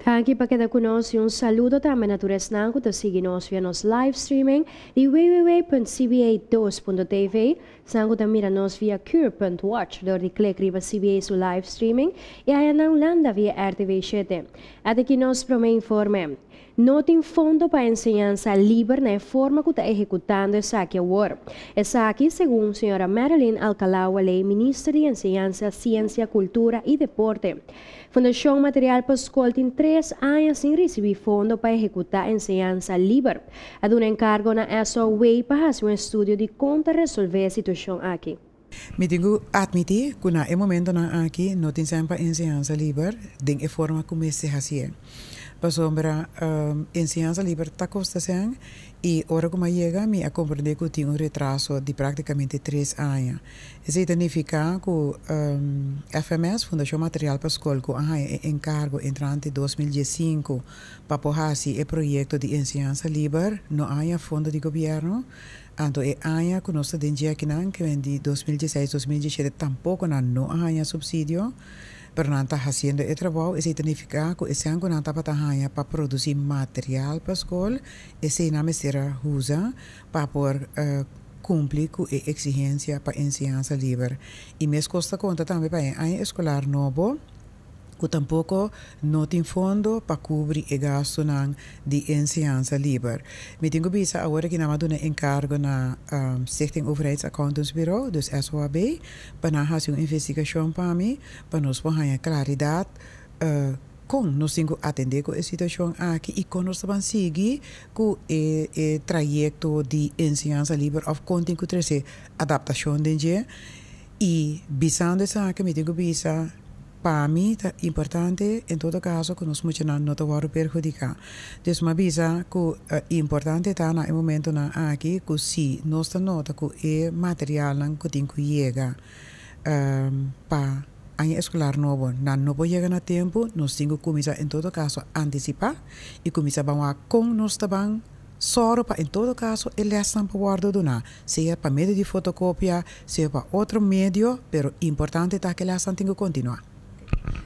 Aquí Hanky pakitakunos yung saludo tama na tures na ako to sige nos via nos live streaming. Di www.cba2.tv sa ako tamira nos via cure.watch dor di click CBA su live streaming. E ayan ang landa via RTV7. At ikinos pro may informe. Não tem fundo para ensinança livre na forma que está executando essa aqui agora. Essa aqui, segundo a senhora Marilyn Alcalá, lei ministra de Ensinança, Ciência, Cultura e Deporte. Fundação Material Escola tem três anos sem receber fundo para executar ensinança livre. A um encargo na SOWay para fazer um estudo de como resolver a situação aqui. Me digo admitir que na momento na aqui não tem sempre ensinança livre, de forma como se faz. Pasombra um, ensinança livre está custa e hora como chega me a compreender que tinha um retraso de praticamente três anos. Isso significa que um, FMS, Fundação Material para Escola, que é encargo entrante 2015 para apoiar o projeto de ensinança livre, não há fundo de governo. Então, é ano que nós temos aqui, que vem de 2016, 2017, tampouco não há subsídio. Pero não está fazendo o trabalho, isso significa que esse ano não está para produzir material para escola, esse não será usa para poder uh, cumprir com a exigência para a ensinança livre. E mesmo custa conta também para a escolar novo, que tampouco não tem fundo para cobrir o gasto de ensinança livre. Me tenho visto agora que nós temos encargo na um, Stichting Overheidsaccountantsbureau, dus SOAB, para fazer uma investigação para mim, para nós ter claridade uh, com nós temos que atender com a situação aqui e com nós também seguir com o, o trajeto de ensinança livre ou com que trazer adaptação de dia e visando essa que me tenho visto para mim é importante, em todo caso, que muitos não te vamos perjudicar. Então, uma visa que é importante está no momento na que se nós nota que o material que tem que chegar um, para a escolar novo, não não pode chegar no tempo, nós temos que começar, em todo caso, antecipar e começar a com nós também só para, em todo caso, ele é sempre guarda do na, seja para meio de fotocópia, seja para outro meio, mas importante é que ele tem que continuar.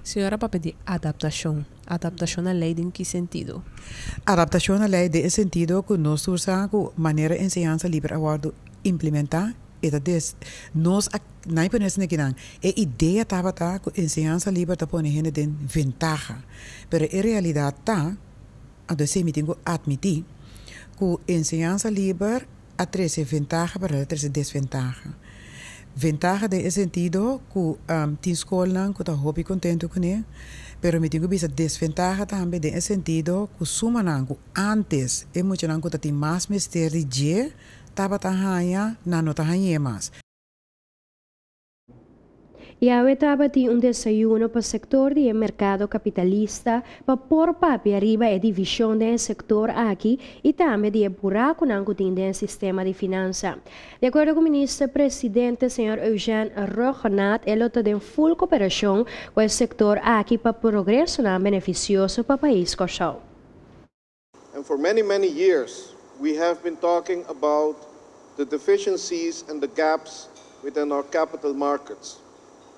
Senhora, para pedir adaptação. Adaptação à lei em que sentido? Adaptação à lei de sentido que usamos maneira de ensinança livre agora implementar e des nós não podemos aqui não a ideia estava tá que ensinança livre está pondo gente de ventaja mas em realidade tá a do me tenho admitir que ensinança livre a três ventaja para a três desventaja ventaja de sentido que um, tem escola que está hobby contento com ele, pero me tenho visto desventaja também de sentido que suma nango antes é muito nango que tem mais mistério de estava tá hanha na nota hanha mais Jahwe tabati un desayuno para el sector mercado capitalista, para por papi arriba la división sector aquí y también de buraco en el sistema de finanzas. De acuerdo con el ministro presidente, señor Eugene Rogenat, él está en full cooperación con el sector aquí para progreso beneficioso para el país. And for many, many years, we have been talking about the deficiencies and the gaps within our capital markets.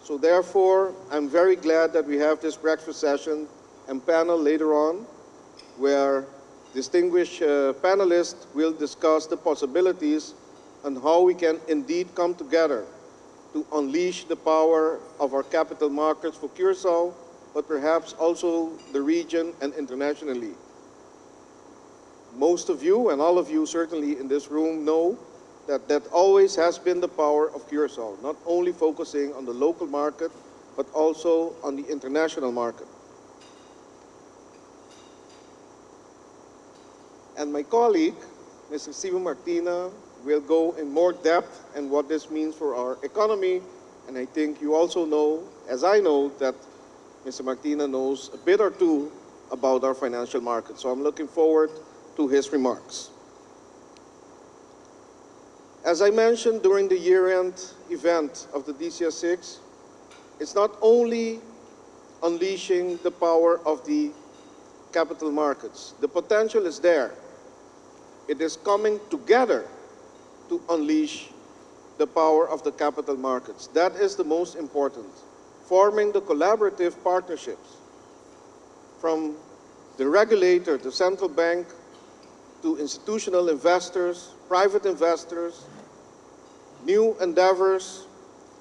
So therefore, I'm very glad that we have this breakfast session and panel later on where distinguished uh, panelists will discuss the possibilities and how we can indeed come together to unleash the power of our capital markets for Curacao, but perhaps also the region and internationally. Most of you, and all of you certainly in this room, know that that always has been the power of Curacao, not only focusing on the local market, but also on the international market. And my colleague, Mr. Steven Martina, will go in more depth and what this means for our economy. And I think you also know, as I know, that Mr. Martina knows a bit or two about our financial market. So I'm looking forward to his remarks. As I mentioned during the year-end event of the DCS6, it's not only unleashing the power of the capital markets. The potential is there. It is coming together to unleash the power of the capital markets. That is the most important. Forming the collaborative partnerships from the regulator, the central bank, to institutional investors, private investors, new endeavors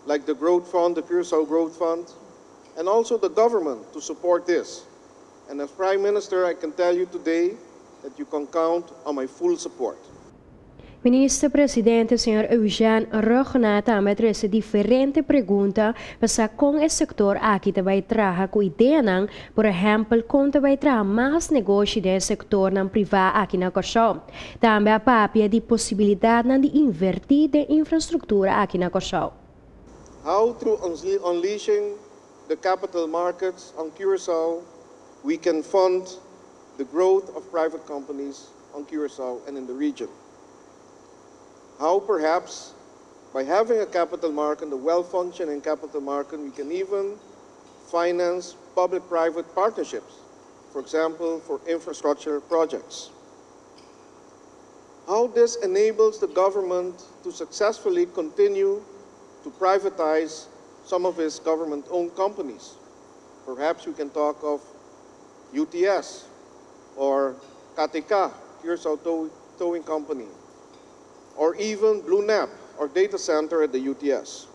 like the Growth Fund, the Curacao Growth Fund, and also the government to support this. And as Prime Minister, I can tell you today that you can count on my full support. Minister-presidente Sr. Eugênio Rognata met essa diferente pergunta para com o setor aqui também traga com ideia não, por exemplo, como também traga mais negócio do setor não privado aqui na Cochó. Também a papia de possibilidade de invertir de infraestrutura aqui na Cochó. How through unle- unleashing the capital markets on Curacao, we can fund the growth of private companies on Curacao and in the region. How perhaps by having a capital market, a well-functioning capital market, we can even finance public-private partnerships, for example, for infrastructure projects. How this enables the government to successfully continue to privatize some of its government-owned companies. Perhaps we can talk of UTS or KTK, Curacao Tow- Towing Company, or even Blue Nap, or data center at the UTS.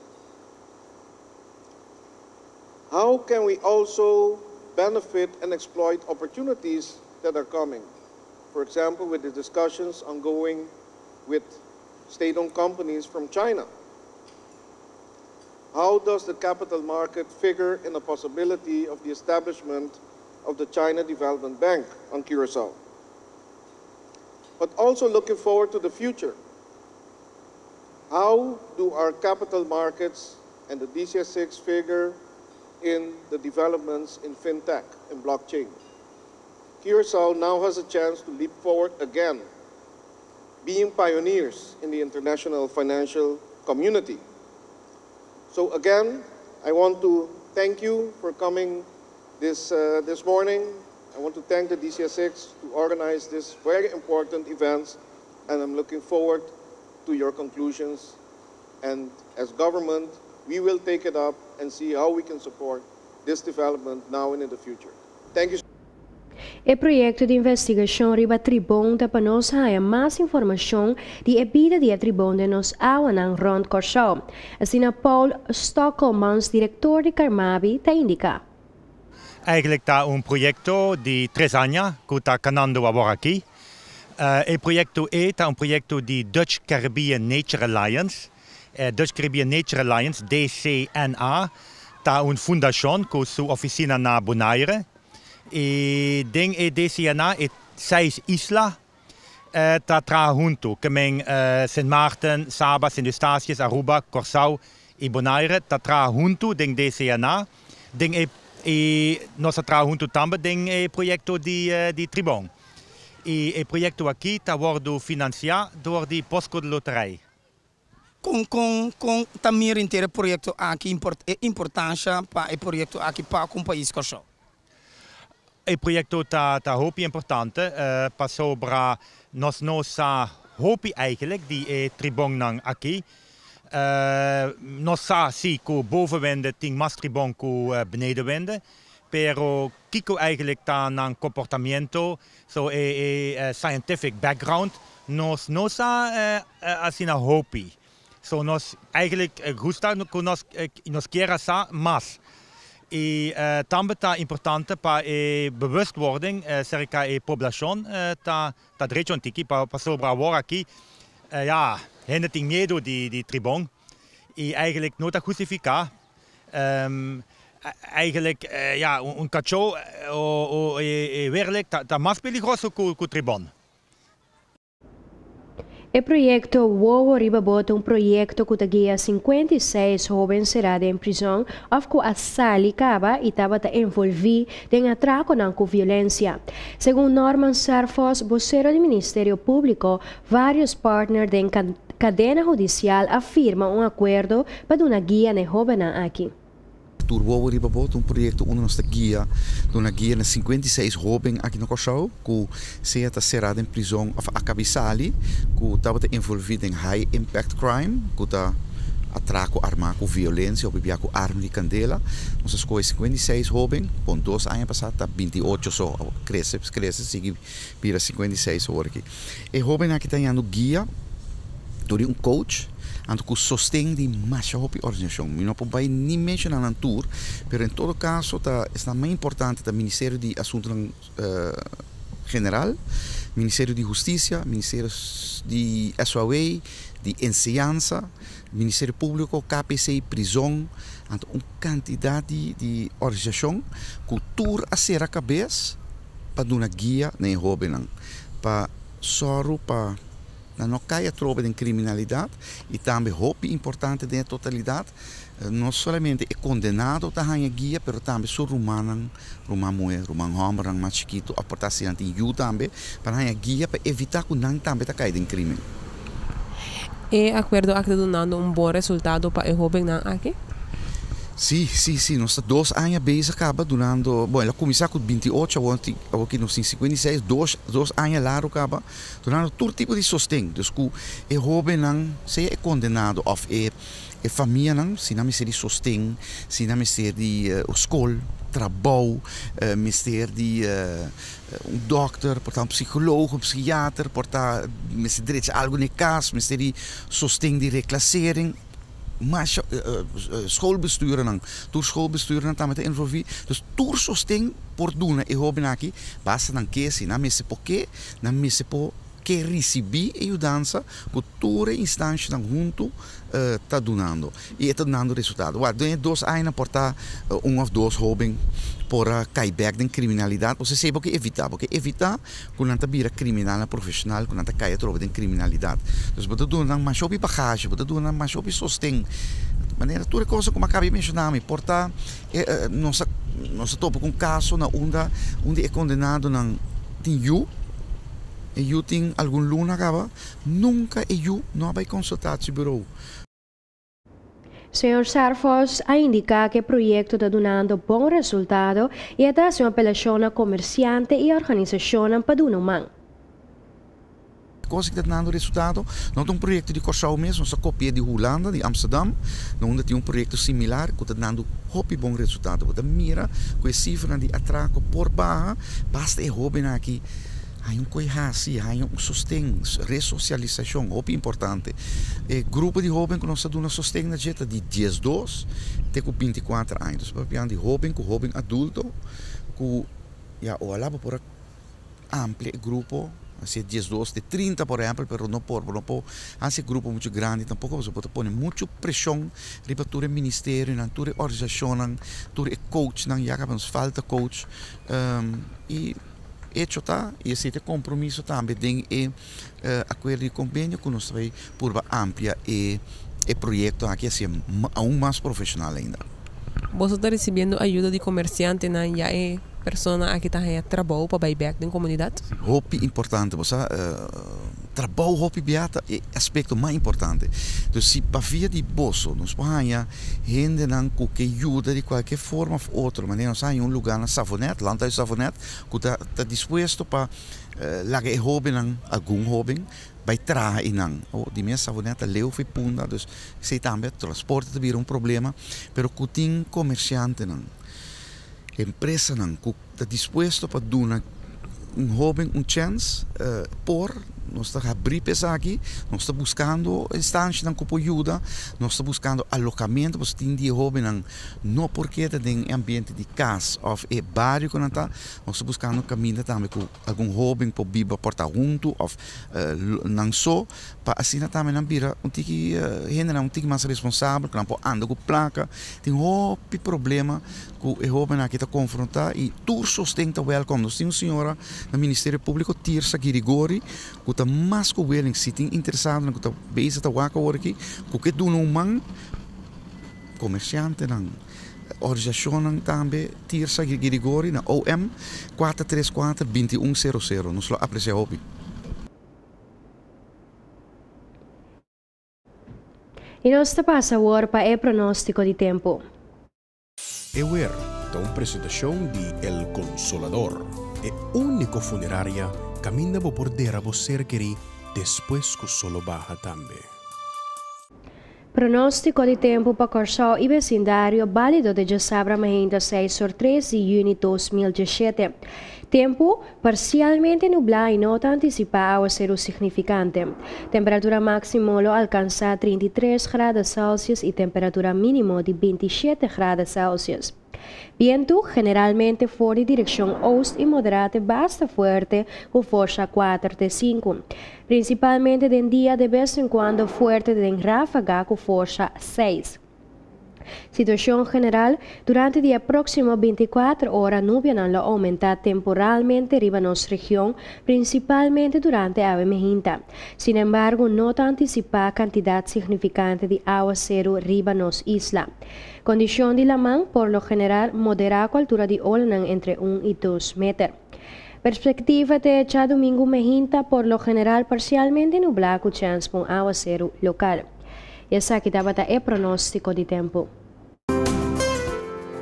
How can we also benefit and exploit opportunities that are coming? For example, with the discussions ongoing with state-owned companies from China. How does the capital market figure in the possibility of the establishment of the China Development Bank on Curacao? But also looking forward to the future. How do our capital markets and the DCS6 figure in the developments in fintech and blockchain? Curacao now has a chance to leap forward again, being pioneers in the international financial community. So again, I want to thank you for coming this, uh, this morning. I want to thank the DCS6 to organize this very important event, and I'm looking forward to your conclusions. And as government, we will take it up and see how we can support this development now and in the future. Thank you. O projeto de investigação riba tribun da para nós há mais informação de a vida de a de nos awanang rond Corsau. Assim Paul Stockholmans, diretor de Carmabi, te indica. Eigenlijk daar un proyecto di tres años que está ganando ahora aquí. Uh, el proyecto es un proyecto di Dutch Caribbean Nature Alliance. Uh, Dutch Caribbean Nature Alliance, DCNA, está una fundación con su oficina na Bonaire. E ding e DCNA e seis islas uh, está tra junto, men uh, Sint Maarten, Saba, Sint Eustatius, Aruba, Corsau e Bonaire, está tra junto ding DCNA. Ding e e nós junto também tem o projeto de, uh, de Tribon. E o projeto aqui está sendo financiado por a Postcode Loteria. com com com também inteiro projeto aqui import, importância para o projeto aqui para o país Kosovo. O projeto está tá muito importante uh, para sobre nós nossa hoop eigenlijk die é Tribon aqui. Uh, nós sa sim que bovenwende tem mais tribon que uh, benedenwende. pero Kiko eigenlijk ta een comportamiento, so e, e scientific background, nos nos asina hopi. So nos eigenlijk eh, gusta nos, eh, nos quiera sa mas, e uh, también importante pa e bewustwording eh, cerca e población, eh, ta, ta derecho antiki, para pa sobre ora ki eh, ja, hinderting miedo die, die tribon. E eigenlijk nota justificar. Um, ehm, eigenlijk uh, ja, un cacho uh, o, o, e, e werkelijk tá mais peligroso que o. O projeto WoW Riba bota um projeto que guia 56 jovens será em prisão, of que a sali caba e estava envolvido em atraco com violência. Segundo Norman Sarfos, vocero do Ministério Público, vários partners da cadena judicial afirmam um acordo para uma guia de jovens aqui. Turbo riba bot um projeto onde nós guia, uma guia na 56 jovens aqui no Corsau, que se está será em prisão a cabisali, que estava envolvido em high impact crime, que está atraco armado com violência ou bebia com arma de candela. Nós escolhemos 56 jovens, com dois anos passados, tá 28 só, cresce, cresce, sigue, vira 56 horas aqui. E jovem aqui tem um guia, um coach, ando com sostém de mais hopi organização. Não pode nem mencionar na tour, mas em todo caso tá está mais importante o Ministério de Assuntos uh, General, Ministério de Justiça, Ministério de SOA, de Enseñanza, Ministério Público, KPC, prisão, ando uma quantidade de organização cultura a ser a cabeça para dar uma guia nem roubo para soro para não caia tropa em criminalidade e também roupa importante da totalidade não somente é condenado a ganhar guia, mas também sou rumano, rumano moe, rumano homem, mais chiquito, a portar ante you também, para ganhar guia para evitar que não também cair em crime. E acordo aqui dando um bom resultado para o jovem aqui? Sim, sim. Nós estamos dois anos bezig acaba durando. Bom, ela começou com 28, agora aqui nos 56, dois, dois anos lá acaba durando todo tipo de sustento. Então, o jovem não se é condenado ou é a família não, se não me ser de sustento, se não de uh, escola, trabalho, uh, me ser de uh, um doctor, portanto, um psicólogo, um psiquiatra, portanto, me ser direito a algo no caso, me ser de sustento de reclassering maar schoolbesturen, door schoolbesturen met de involvi. Dus door zo'n ding, voor doen, ik hoop dat ik, basta dan kiezen, dan mis je dan mis je che risibi e udanza cultura instante dan junto uh, tá donando e está dando resultado guarda je aina portar uh, um of dos hobby por uh, cair back em criminalidade, você sabe que evitar, porque evitar quando não vira criminal profissional, quando não cai tropa em criminalidade. Então, você dando mais sobre bagagem, você dando mais sobre sostém. De maneira, toda coisa como acabei de mencionar, portar, eh, nossa, nossa topa com caso na onda, onde é condenado na tem e eu tenho algum luna acaba, nunca eu não vai consultar o bureau. Senhor Sarfos a indicado que o projeto está dando bom resultado e está uma apelação a comerciante e organização para dar uma coisa que está dando resultado. Não tem um projeto de Corsau mesmo, só copia de Holanda, de Amsterdam, onde tem um projeto similar que está dando hobby bom resultado. Você mira com a cifra de atraco por barra, basta é aqui. Há um coihasi, há um sustento, ressocialização, muito importante. E grupo de jovens que nós estamos sustento na jeta de 10 2 até com 24 anos. Para de jovem com jovem adulto, com já o alaba por amplo grupo assim 10 2 de 30 por exemplo, mas não por não por esse grupo muito grande, tampouco você pode pôr muita pressão todo o ministério, na a organização, o coach, não já falta coach um, e hecho está y existe compromiso también en eh, eh, acuerdo y convenio con nuestra purva amplia y el proyecto aquí es aún más profesional ainda. ¿Vos estás recibiendo ayuda de comerciante ya eh, já é pessoa que está trabalho para buyback na comunidade? Hope importante, você uh, trabalho hope beata é aspecto mais importante. Então se para via de bolso nos panha gente não que ajuda de qualquer forma ou outra, mas nós um lugar na Savonet, lá em Savonet, que está está disposto para uh, lagar hobby não algum hobby vai trazer e não. Oh, de minha savoneta leu foi punda, dus um problema, pero que tem comerciante não empresa que está disposto para dar um jovem um chance uh, por nós estamos abrir aqui, nós estamos buscando instância que ajuda, nós estamos buscando alojamento, você tem de jovem não porque tem ambiente de casa que não está, nós estamos buscando caminho também com algum jovem para viver porta junto ou uh, não só, para assim também não vira um tique, uh, gente não tique mais responsável, que não pode andar com placa, tem um problema que o jovem aqui está confrontar e tudo sustenta welcome, nós temos uma senhora no Ministério Público, Tirsa Girigori, kuta mas ko weling sitting interessado na kuta base ta waka worki kuket do no man comerciante nang organizzazione nang tambe tirsa girigori na OM 434 2100 nos lo aprecia hobby Il nostro passaword pa è pronostico di tempo. E Ewer, da un presentazione di El Consolador, è unico funeraria caminha por poder a você querer depois que o solo baja também. Pronóstico de tempo para Corsó e vecindário válido de Sabra Mahinda 6 por 13 de junho de 2017. Tempo parcialmente nublado e nota antecipada a ser significante. Temperatura máxima lo alcança 33 graus Celsius e temperatura mínima de 27 graus Celsius. Vjentu generalmente fuori direzione ost e moderate basta fuerte o forza 4 de 5, principalmente den día de vez en cuando fuerte den ráfaga con forza 6. Situación general, durante día próximo 24 horas nubianal aumentar temporalmente Ríbanos región, principalmente durante Ave Mejinta. Sin embargo, no anticipa cantidad significante de aguacero Ríbanos Isla. Condición de la man, por lo general, moderada altura de Olanan entre 1 y 2 metros. Perspectiva de echa domingo Mejinta, por lo general parcialmente nublado, chance con aguacero local. esa que daba e pronóstico di tempo.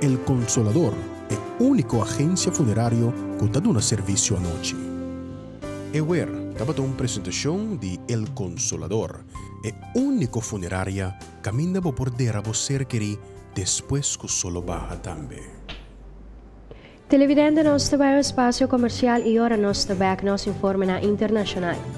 El Consolador è l'unico agenzia funerario che dà un servizio a noci. E where dava una presentazione di El Consolador, è l'unico funeraria che mindava por derabo cercheri después que solo baja tambe. Televidente nostro vai spazio commerciale e ora nostro back nos informa internazionale.